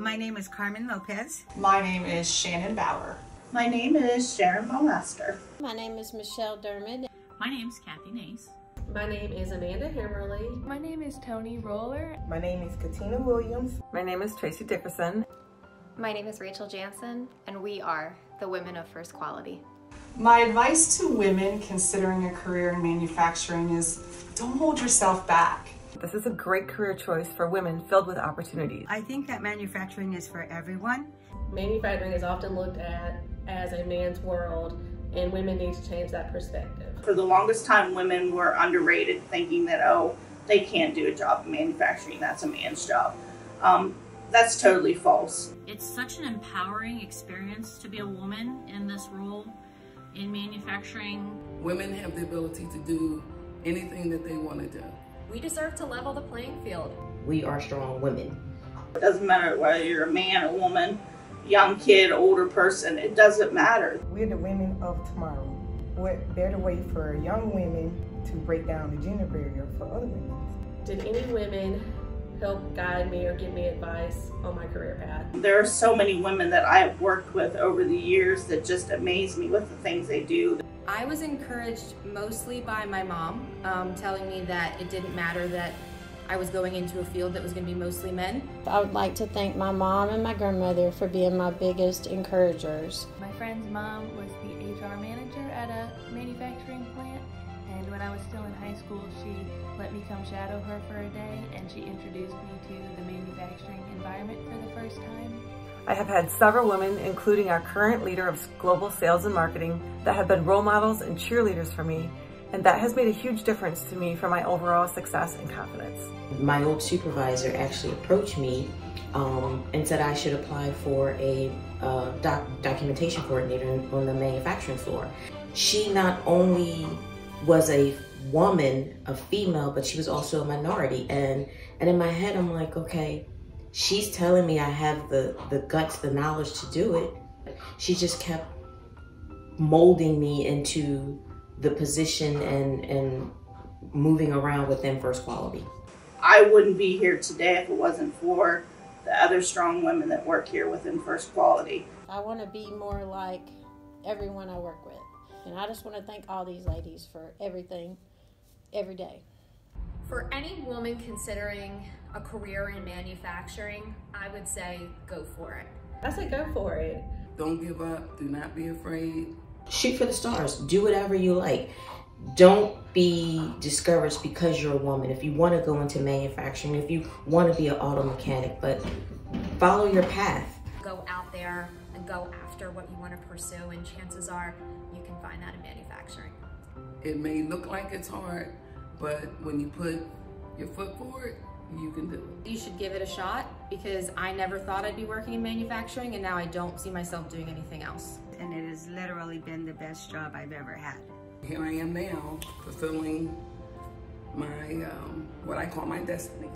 My name is Carmen Lopez. My name is Shannon Bauer. My name is Sharon Malmaster. My name is Michelle Dermott. My name is Kathy Nace. My name is Amanda Hammerly. My name is Tony Roller. My name is Katina Williams. My name is Tracy Dickerson. My name is Rachel Jansen, and we are the Women of First Quality. My advice to women considering a career in manufacturing is don't hold yourself back. This is a great career choice for women filled with opportunities. I think that manufacturing is for everyone. Manufacturing is often looked at as a man's world, and women need to change that perspective. For the longest time, women were underrated, thinking that, oh, they can't do a job in manufacturing, that's a man's job. Um, that's totally false. It's such an empowering experience to be a woman in this role in manufacturing. Women have the ability to do anything that they want to do. We deserve to level the playing field. We are strong women. It doesn't matter whether you're a man or woman, young kid, older person, it doesn't matter. We're the women of tomorrow. What better way for young women to break down the gender barrier for other women? Did any women help guide me or give me advice on my career path? There are so many women that I have worked with over the years that just amaze me with the things they do. I was encouraged mostly by my mom um, telling me that it didn't matter that I was going into a field that was going to be mostly men. I would like to thank my mom and my grandmother for being my biggest encouragers. My friend's mom was the HR manager at a manufacturing plant, and when I was still in high school, she let me come shadow her for a day, and she introduced me to the manufacturing environment for the first time. I have had several women, including our current leader of global sales and marketing, that have been role models and cheerleaders for me, and that has made a huge difference to me for my overall success and confidence. My old supervisor actually approached me um, and said I should apply for a uh, doc documentation coordinator on the manufacturing floor. She not only was a woman, a female, but she was also a minority. And, and in my head, I'm like, okay, she's telling me I have the, the guts, the knowledge to do it. She just kept molding me into the position and, and moving around within First Quality. I wouldn't be here today if it wasn't for the other strong women that work here within First Quality. I want to be more like everyone I work with. And I just want to thank all these ladies for everything, every day. For any woman considering a career in manufacturing, I would say go for it. I say go for it. Don't give up. Do not be afraid. Shoot for the stars. Do whatever you like. Don't be discouraged because you're a woman. If you want to go into manufacturing, if you want to be an auto mechanic, but follow your path. Go out there and go after what you want to pursue, and chances are you can find that in manufacturing. It may look like it's hard, but when you put your foot forward, you can do it. You should give it a shot because I never thought I'd be working in manufacturing and now I don't see myself doing anything else. And it has literally been the best job I've ever had. Here I am now, fulfilling my, um, what I call my destiny.